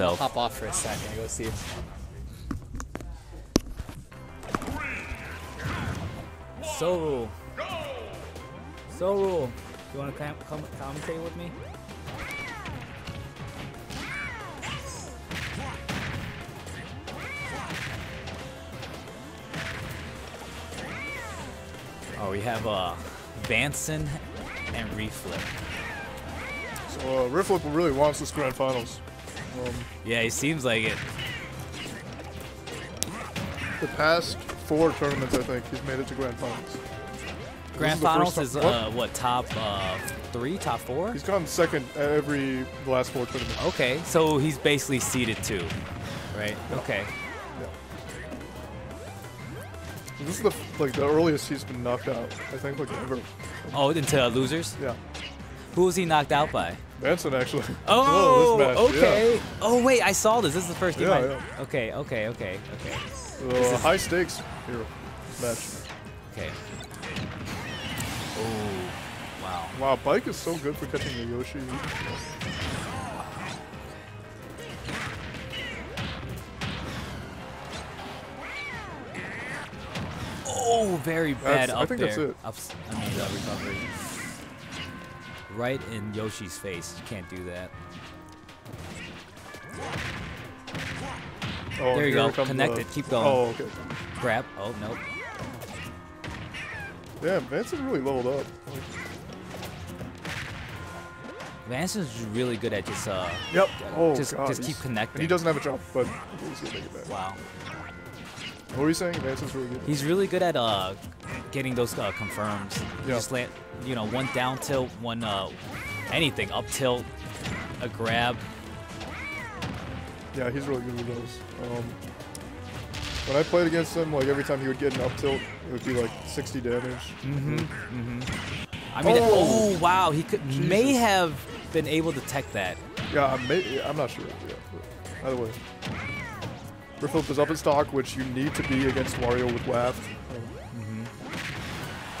I'll So hop off for a second. Go see. So rule. So rule. You want to come, come commentate with me? Oh, we have uh, Vanson and Riflip. So uh, Riflip really wants this grand finals. Um, Yeah, he seems like it. the past four tournaments, I think, he's made it to grand finals. Grand is finals is time- uh, what top uh, three, top four? He's gone second every last four tournaments. Okay, so he's basically seeded two, right? Okay. This is the like the earliest he's been knocked out. I think like ever. Oh, into losers. Yeah, Who was he knocked out by? Vanson actually. Oh, match, okay. Oh wait, I saw this. This is the first game. Yeah, I, yeah. Okay, okay, okay, okay, Yeah. Uh, high stakes here match. okay. Oh, wow. Wow, Bike is so good for catching the Yoshi. Oh, very bad That's- up I think there. that's it. Ups, I mean, the recovery. Right in Yoshi's face. You can't do that. Oh, There you go. comes the- Connected. Keep going. Oh, okay. Grab. Oh, nope. Damn, Vanson really leveled up. Like, Vanson's really good at just uh. yep. Oh, just God, just keep connecting. And he doesn't have a jump, but he's gonna make it back. Wow. What were you saying? Vanson's really good. He's really good at uh getting those uh, confirms. Yeah. Just land, you know, one down tilt, one uh anything up tilt, a grab. Yeah, he's really good with those. Um, when I played against him, like every time he would get an up tilt, it would be like 60 damage. Mm-hmm. Mm-hmm. I mean, Oh! oh, wow, he could may have been able to tech that. Yeah, I'm, may, yeah, I'm not sure. Yeah, but either way. Riflip is up in stock, which you need to be against Wario with Waft.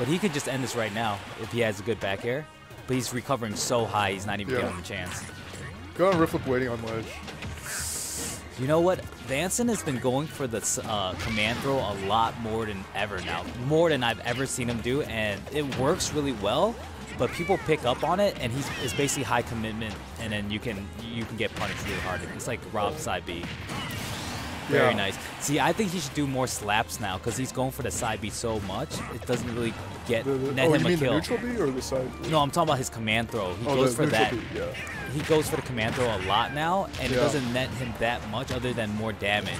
But he could just end this right now if he has a good back air. But he's recovering so high, he's not even Yeah. getting a chance. Go on Riflip waiting on ledge. You know what? Vanson has been going for the uh, command throw a lot more than ever now. More than I've ever seen him do, and it works really well. But people pick up on it, and he's it's basically high commitment, and then you can you can get punished really hard. It's like Rob side B. Very Yeah. nice. See, I think he should do more slaps now because he's going for the side B so much. It doesn't really get The, the, net oh, him you a kill. the neutral B or the side? No, I'm talking about his command throw. He oh, goes for that. B, yeah. He goes for the command throw a lot now, and it doesn't net him that much other than more damage.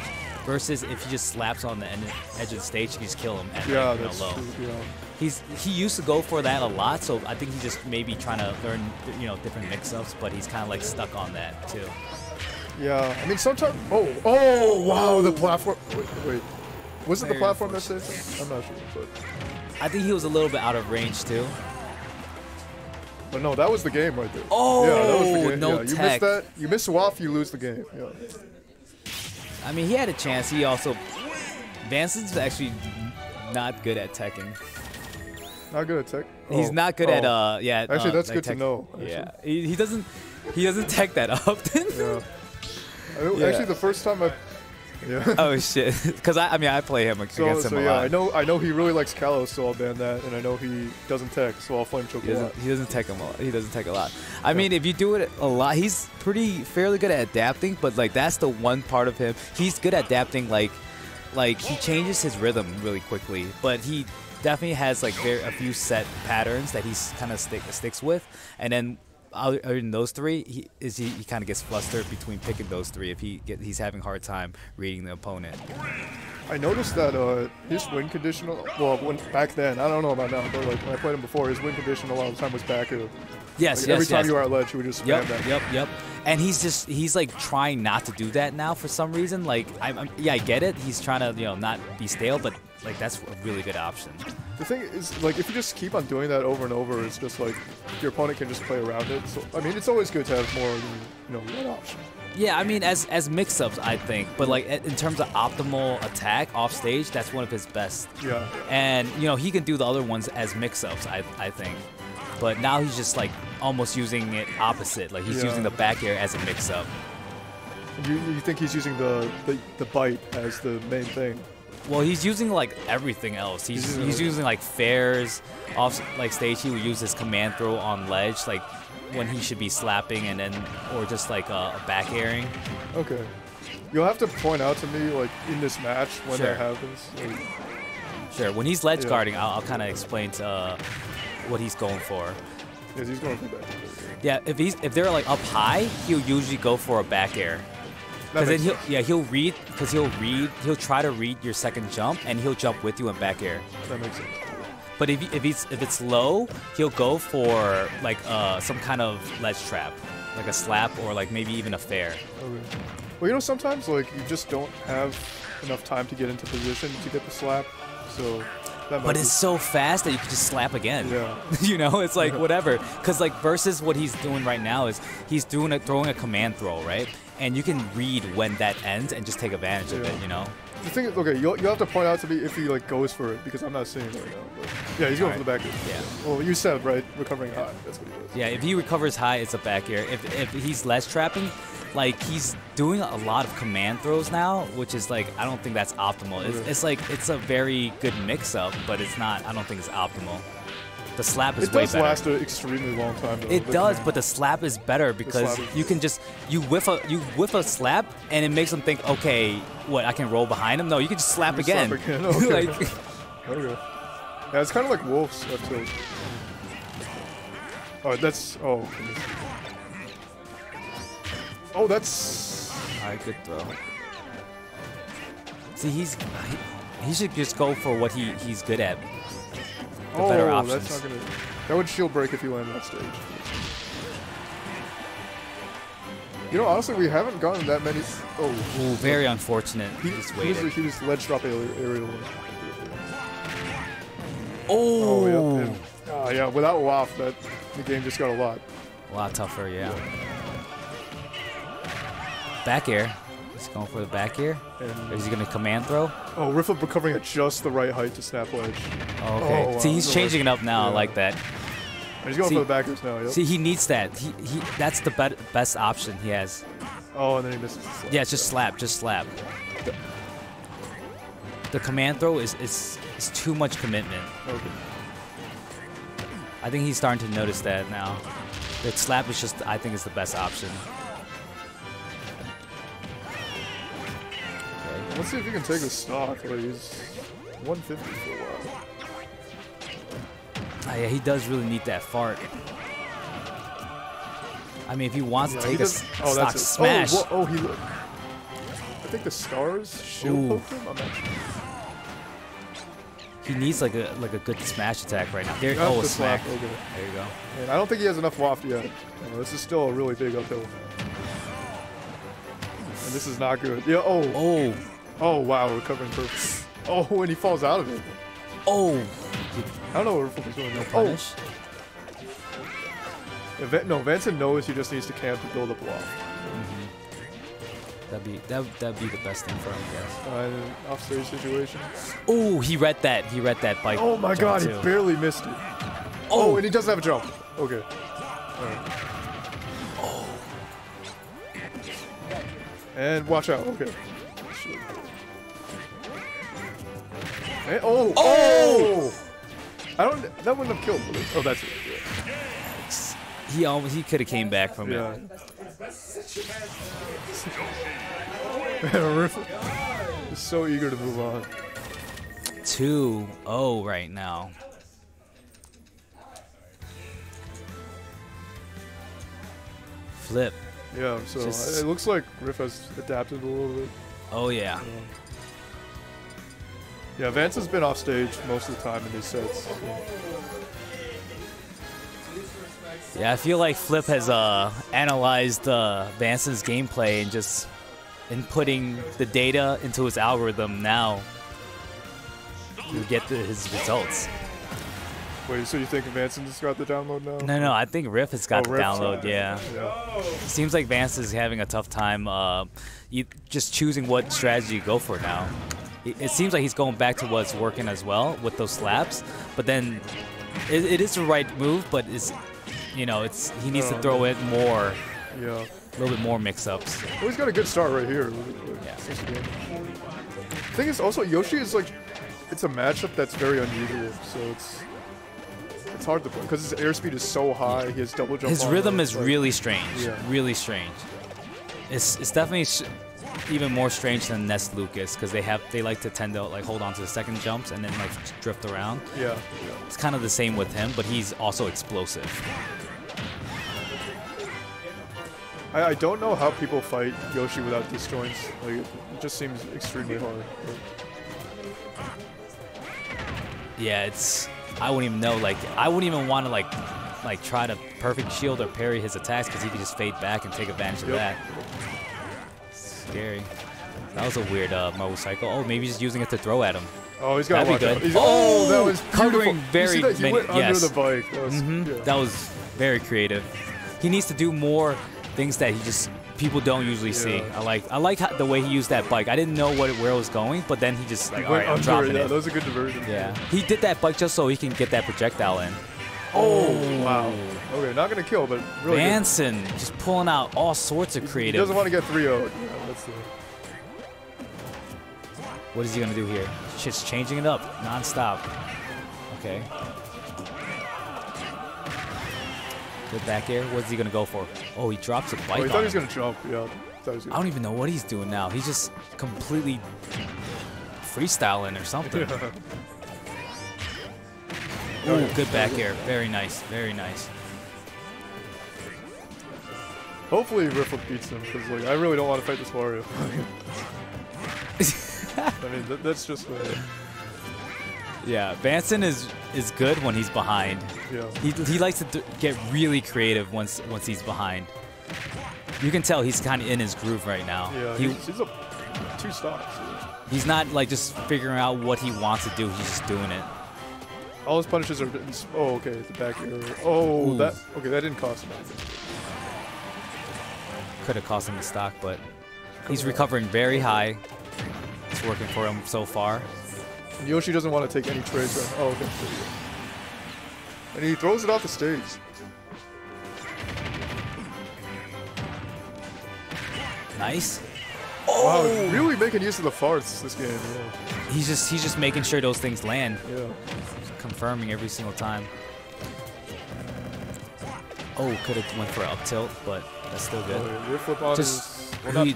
Versus if he just slaps on the end, edge of the stage, you just kill him at Yeah, like, that's low. true. Yeah. He's he used to go for that a lot, so I think he's just maybe trying to learn you know different mix-ups, but he's kind of like stuck on that too. Yeah, I mean sometimes. Oh, oh, wow, the platform. Wait, wait. was it the platform that saved him? I'm not sure, but I think he was a little bit out of range too. but no, that was the game right there. Oh, yeah, that was the game. no yeah, you tech. missed that. You miss Waff, you lose the game. Yeah. I mean, he had a chance. He also Vanson's actually not good at teching. Not good at tech. He's Oh, not good at oh. uh yeah. Actually, uh, that's like good to know, actually. Yeah, he, he doesn't he doesn't tech that often. Yeah. Yeah. Actually, the first time I. Yeah. oh shit! Because I, I mean I play him So, against him so a yeah, lot. I know I know he really likes Kalos, so I'll ban that, and I know he doesn't tech, so I'll flame choke He a lot. doesn't, he doesn't tech him a lot. He doesn't tech a lot. I mean, if you do it a lot, he's pretty fairly good at adapting. But like that's the one part of him. He's good at adapting. Like, like he changes his rhythm really quickly. But he definitely has like very, a few set patterns that he's kind of stick, sticks with. And then other than those three, he is he, he kind of gets flustered between picking those three if he get, he's having a hard time reading the opponent. I noticed that uh, his win conditional. Well, when, back then, I don't know about now, but like when I played him before, his win condition a lot of the time was back. air. Yes, Like, yes, every time yes. you were at ledge, you would just spam Yep, that. yep, yep. And he's just he's like trying not to do that now for some reason. Like I, I'm, yeah, I get it. He's trying to you know not be stale, but like that's a really good option. The thing is, like, if you just keep on doing that over and over, it's just like your opponent can just play around it. So, I mean, it's always good to have more, than, you know, one option. Yeah, I mean as as mix-ups, I think, but like in terms of optimal attack off stage, that's one of his best. Yeah. And you know he can do the other ones as mix-ups, I I think. But now he's just like almost using it opposite. Like he's Yeah. using the back air as a mix-up. You, you think he's using the, the, the bite as the main thing? Well, he's using like everything else. He's He's he's, using- using like fairs off like stage. He would use his command throw on ledge, like when he should be slapping, and then or just like a, a back airing. Okay. You'll have to point out to me, like, in this match when Sure. that happens. Like, Sure. When he's ledge Yeah. guarding, I'll, I'll kind of explain to, uh, what he's going for. he's going for that. Yeah, if he's if they're like up high, he'll usually go for a back air. Because then he'll sense. yeah he'll read because he'll read he'll try to read your second jump and he'll jump with you in back air. That makes sense. But if, if he's if it's low, he'll go for like uh, some kind of ledge trap, like a slap or like maybe even a fair. Okay. Well, you know, sometimes, like, you just don't have enough time to get into position to get the slap, so But it's so fast that you can just slap again. Yeah. you know, it's like whatever. Because like versus what he's doing right now is he's doing a throwing a command throw, right? And you can read when that ends and just take advantage of Yeah. it. You know. The thing is, okay, you'll, you'll have to point out to me if he, like, goes for it, because I'm not seeing it right now. Yeah, he's going for the back. air. Yeah. Well, you said, right, recovering high. That's what he does. Yeah, if he recovers high, it's a back air. If, if he's less trapping, like he's doing a lot of command throws now, which is like I don't think that's optimal. It's, it's like it's a very good mix-up, but it's not. I don't think it's optimal. The slap is It way does better. last an extremely long time, though. it does, but the slap is better because is- you can just you whiff a you whiff a slap and it makes them think, okay, what I can roll behind him. No, you can just slap You again. slap again, okay. like, Okay. Yeah, it's kind of like wolves up tilt. Oh, that's. Oh. goodness. Oh, that's. right, good throw. See, he's he, should just go for what he he's good at. the oh, better that's not gonna. That would shield break if you land that stage. You know, honestly, we haven't gotten that many. Oh, Ooh, very unfortunate. he, just he was, he was ledge drop aerial. Oh, Oh, yeah. and- ah, yeah, without waft, that the game just got a lot. a lot tougher, yeah. Back air. He's going for the back air. Or And is he going to command throw? oh, Riffle recovering at just the right height to snap ledge. Oh, okay. Oh, wow. See, he's changing it up now. I like that. And he's going See- for the backers now. Yep. See, he needs that. He, he that's the bet best option he has. oh, and then he misses. The slap. Yeah, just slap, just slap. The, the command throw is, is is too much commitment. Okay. I think he's starting to notice that now. The slap is just, I think, is the best option. Let's see if he can take the stock. Like he's 150 for a while. Ah, yeah, he does really need that fart. I mean, if he wants Yeah, to take a does- oh, stock that's smash, Oh, oh, he. look- I think the stars shield poked him. I'm not sure. he needs like a like a good smash attack right now. There, oh, a smack. There you go. And I don't think he has enough waft yet. This is still a really big uphill. And this is not good. Yeah. Oh. Oh, Oh wow. Recovering perfect. Oh, and he falls out of it. oh, I don't know what Riffle was doing. no Oh, punish. yeah, Van- no. Vanson knows he just needs to camp to build up waft. That'd be that that'd be the best thing for him, I guess. Uh, offstage situation. Oh, he read that. He read that bike. Oh my god, he barely missed it. Oh, and he doesn't have a jump. Okay. Alright. And watch out. Okay. And- oh, oh! I don't. That wouldn't have killed. it? Oh, that's it. He almost he could have came back from Yeah. it. yeah. Riff is so eager to move on. Two oh right now. Flip. Yeah. So Just- it looks like Riff has adapted a little bit. Oh yeah. Yeah, Vance has been off stage most of the time in these sets. Yeah, I feel like Flip has uh, analyzed uh, Vance's gameplay and just inputting the data into his algorithm now to get the, his results. Wait, so you think Vanson just got the download now? No, no, I think Riff has got Oh, the Riff's download. Yeah, Yeah. seems like Vance is having a tough time. Uh, you, just choosing what strategy to go for now. It, seems like he's going back to what's working as well with those slaps, but then it, it is the right move, but it's you know it's he needs No, to oh, throw it more. Yeah. a little bit more mix-ups. Well, he's got a good start right here. Yeah. Game. Thing is, also Yoshi is like, it's a matchup that's very unusual. So it's it's hard to play because his airspeed is so high. He has double jump. His rhythm is like- really strange. Yeah. Really strange. It's it's definitely even more strange than Ness Lucas because they have they like to tend to like hold on to the second jumps and then like drift around. Yeah. It's kind of the same with him, but he's also explosive. I, I don't know how people fight Yoshi without disjoints. Like it, it just seems extremely hard. Yeah, it's I wouldn't even know. Like I wouldn't even want to like like try to perfect shield or parry his attacks because he could just fade back and take advantage of that. Scary. That was a weird uh, motorcycle. Oh, maybe he's using it to throw at him. Oh, he's got to watch good. He's, oh, that Oh, was covering very you that? Many- went yes. under the bike. That was, hmm yeah. That was very creative. He needs to do more things that he just people don't usually see. I like I like how, the way he used that bike. I didn't know what where it was going, but then he just like He all right, I'm dropping it. Yeah, it. that was a good diversion. Yeah, he did that bike just so he can get that projectile in. Oh, wow. Okay, not gonna kill, but really. good. Just pulling out all sorts of He creative. doesn't want to get 3 0 Yeah, that's the. What is he gonna do here? Just changing it up non-stop. Okay. Good back air. What's he gonna go for? Oh, he drops a bike. Oh, he thought he was gonna jump. Yeah. Thought I don't even know what he's doing now. He's just completely freestyling or something. Oh, Ooh, good back air. Very nice. Very nice. Hopefully Riffle beats him, because like I really don't want to fight this Wario. I mean, that, that's just uh, Yeah, Vanson is is good when he's behind. yeah. He, he likes to get really creative once once he's behind. You can tell he's kind of in his groove right now. Yeah, he, he's, he's up two stocks. yeah. he's not like just figuring out what he wants to do. He's just doing it. All his punishes are. Oh, okay, the back air. Oh, Ooh. that. Okay, that didn't cost him anything. Could have cost him the stock, but he's recovering very high. It's working for him so far. And Yoshi doesn't want to take any trades right Oh, okay. There you go. And he throws it off the stage. Nice. Wow, Oh! really making use of the farts this game. Yeah. He's just he's just making sure those things land, yeah. confirming every single time. Oh, could have went for an up tilt, but that's still good. Oh. Flip on Just- is. Well, he-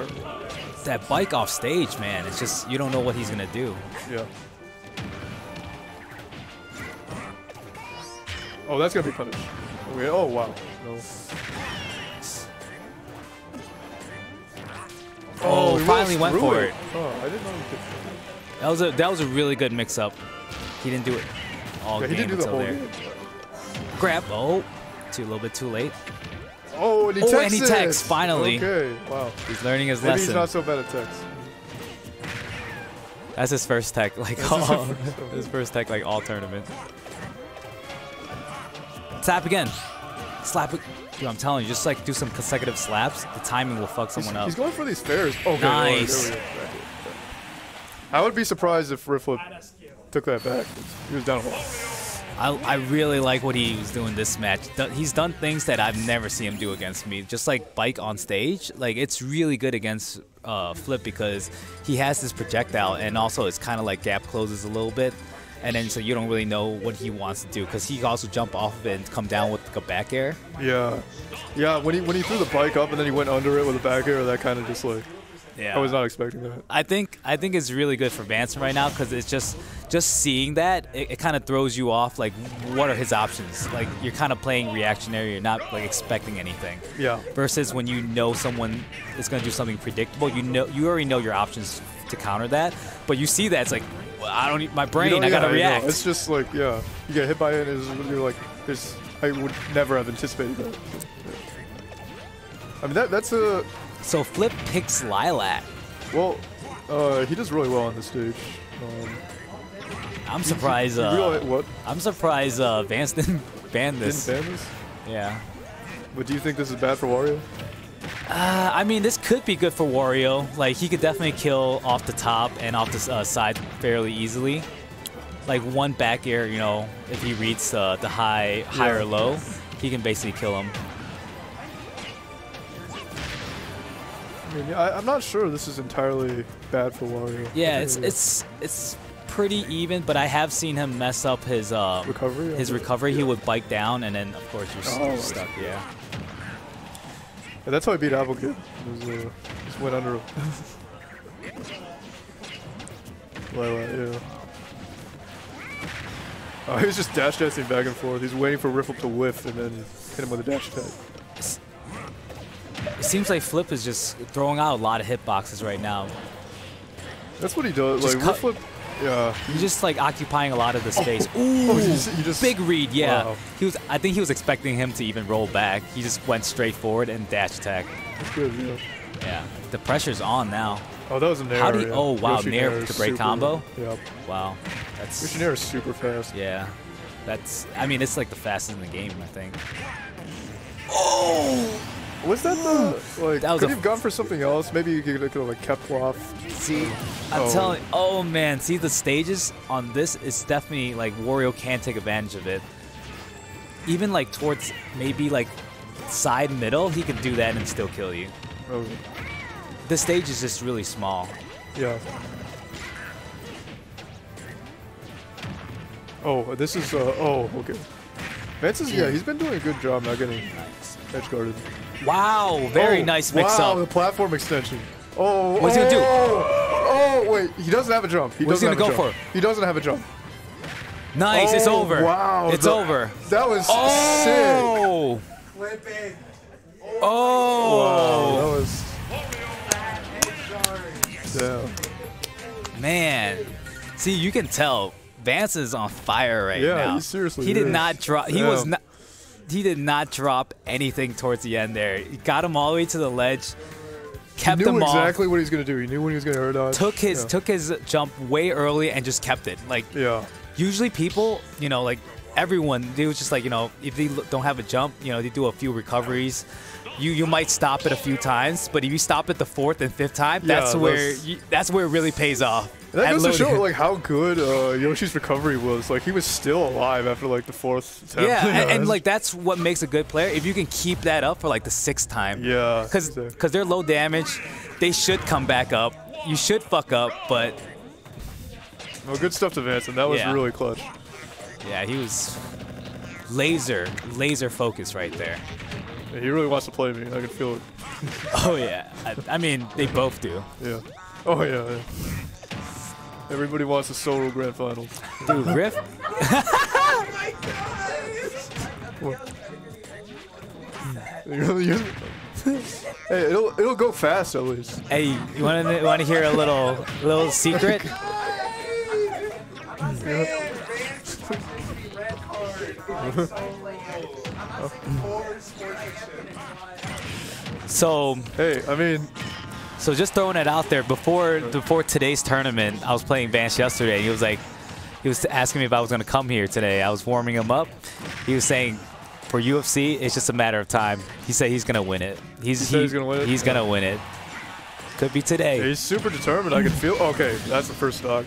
That bike off stage, man. It's just you don't know what he's gonna do. Yeah. Oh, that's gonna be punished. Okay. Oh wow. No. Oh, oh he finally went for it. Oh, I didn't know he could. That was a that was a really good mix up. He didn't do it all Yeah, he game did do the whole there. game. Grab. Oh, too a little bit too late. Oh, and he Oh, texts and he texts, finally. Okay. Wow. He's learning his Maybe lesson. he's not so bad at text. That's his first tech, like That's his all, first his first tech, like all tournament. Tap again. Slap it. Dude, I'm telling you, just like do some consecutive slaps. The timing will fuck He's, someone up. he's going for these fairs. Okay. alright, there we Nice. go. I would be surprised if Riflip took that back. He was down a lot. I, I really like what he was doing this match. He's done things that I've never seen him do against me. Just like bike on stage, like it's really good against uh, Flip because he has this projectile, and also it's kind of like gap closes a little bit, and then so you don't really know what he wants to do because he can also jump off of it and come down with like a back air. Yeah. Yeah, when he when he threw the bike up and then he went under it with a back air, that kind of just like Yeah. I was not expecting that. I think I think it's really good for Vanson right now because it's just just seeing that it, it kind of throws you off. Like, what are his options? Like, you're kind of playing reactionary. You're not like expecting anything. Yeah. Versus when you know someone is going to do something predictable, you know you already know your options to counter that. But you see that it's like, well, I don't need my brain. don't- I gotta yeah, know. react. It's just like yeah, you get hit by it, and it's- you're like, this. I would never have anticipated that. I mean that that's a so Flip picks Lylat. well, uh, he does really well on the stage. Um, I'm surprised. Uh, realize what I'm surprised uh, Vance didn't ban this. didn't ban this? Yeah. But do you think this is bad for Wario? Uh, I mean, this could be good for Wario. Like, he could definitely kill off the top and off the uh, side fairly easily. Like one back air, you know, if he reads uh, the high, high or low, he can basically kill him. I mean, I, I'm not sure this is entirely bad for Wario. Yeah, it's it's it's pretty even, but I have seen him mess up his uh, recovery. his recovery. He would bike down, and then of course you're, Oh, you're stuck. Yeah. Yeah, that's how I beat Apple Kid. Was, uh, just went under. him. Lila, yeah. Oh, he was just dash dancing back and forth. He's waiting for Riffle to whiff and then hit him with a dash attack. It seems like Flip is just throwing out a lot of hitboxes right now. That's what he does. Just like cut- Riffle, yeah. He's just like occupying a lot of the oh. space. Oh, Ooh, you just- you just- big read. Yeah, Wow. he was. I think he was expecting him to even roll back. He just went straight forward and dash attack. That's good. Yeah. Yeah, the pressure's on now. Oh, that was a nair. How do you- yeah. oh, wow, Yoshi nair is to break super- combo? Yeah. Wow, that's Yoshi nair is super fast. yeah. That's. I mean, it's like the fastest in the game. I think. Oh! Was that the like? That was could a- you have gone for something else? Maybe you could have like kept off. See, I'm Oh. telling. Oh man, see the stages on this is definitely like Wario can take advantage of it. Even like towards maybe like side middle, he can do that and still kill you. Oh, The stage is just really small. yeah. Oh, this is. Uh, oh, okay. Vance is yeah. He's been doing a good job not getting Nice. Edge guarded. Wow, very Oh, nice mix wow, up. the platform extension. Oh, What's he oh, gonna do? Oh, wait, he doesn't have a jump. He What's he doesn't gonna have a go jump. He doesn't have a jump. Nice, it's Oh, over. Wow, It's the- over. That was oh! sick. Oh. Flip it. Oh. Wow, that was. Damn. Man. See, you can tell Vance is on fire right Yeah, now. he seriously He did is. not drop. He was not. He did not drop anything towards the end there. He got him all the way to the ledge, kept He knew him exactly what he was gonna do. He knew when he was gonna hurt dodge. took his yeah. took his jump way early, and just kept it. Like Yeah. usually people, you know, like everyone, they was just like, you know, if they don't have a jump, you know, they do a few recoveries. You you might stop it a few times, but if you stop it the fourth and fifth time, Yeah, that's where those- you, that's where it really pays off. And that goes to show like how good uh, Yoshi's recovery was. Like he was still alive after like the fourth attempt. Yeah, and, and like that's what makes a good player. If you can keep that up for like the sixth time, yeah, because exactly. because they're low damage, they should come back up. You should fuck up, but well, good stuff to Vance, and that was Yeah. really clutch. Yeah, he was laser laser focus right there. Yeah, he really wants to play me. I can feel it. Oh yeah, I, I mean they both do. Yeah. Oh yeah. yeah. Everybody wants a solo grand final. Dude, Riff, Oh my god. hey, it'll it'll go fast at least. hey, you want to want to hear a little little secret? I'm So Hey, I mean, So just throwing it out there before before today's tournament, I was playing Vance yesterday. And he was like, he was asking me if I was going to come here today. I was warming him up. He was saying, for UFC, it's just a matter of time. He said he's going to win it. He's He said he's gonna win it? He's going to win it. Could be today. he's super determined. I can feel. Okay, that's the first stock.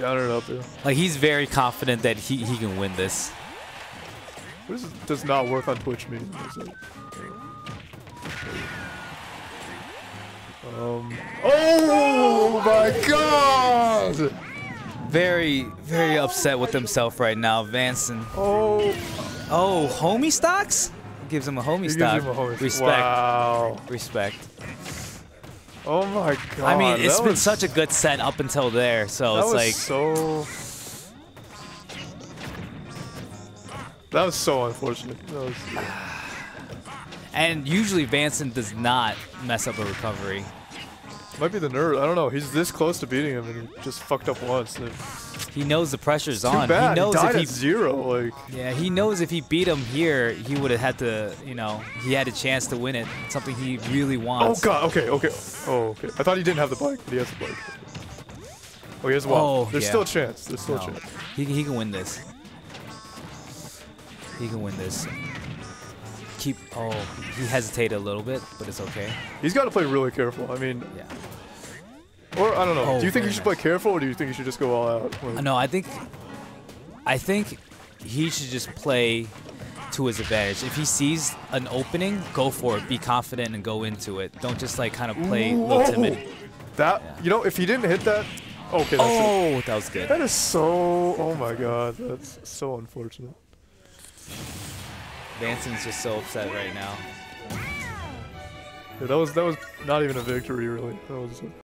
Down and up. Yeah. Like he's very confident that he, he can win this. What is? Does not work on Twitch me. Um. Oh my God! Very very upset with himself right now, Vance. And Oh, oh, homie stocks gives him a homie he gives stock. him a homie. Respect. Wow. Respect. Oh my God. I mean, it's been such a good set up until there, so That it's was like so. That was so unfortunate. That was, And usually Vanson does not mess up a recovery. might be the nerd. I don't know. He's this close to beating him, and he just fucked up once. And He knows the pressure's on. bad. He knows died if he zero. Like, yeah, he knows if he beat him here, he would have had to, you know, he had a chance to win it. Something he really oh, wants. oh god. Okay. Okay. Oh, okay. I thought he didn't have the bike, but he has the bike. Oh, he has one. Oh, There's yeah. still a chance. There's still No. a chance. He, he can win this. He can win this. Keep. Oh, he hesitated a little bit, but it's okay. He's got to play really careful. I mean, Yeah. Or I don't know. Oh, do you think he oh, should nice. play careful, or do you think he should just go all out? Like, No, I think, I think he should just play to his advantage. If he sees an opening, go for it. Be confident and go into it. Don't just like kind of play a little timid. That Yeah. you know, if he didn't hit that, okay, that's it. Oh, that was good. That is so. Oh my god, that's so unfortunate. Vanson's just so upset right now. Yeah, that was that was not even a victory really. That was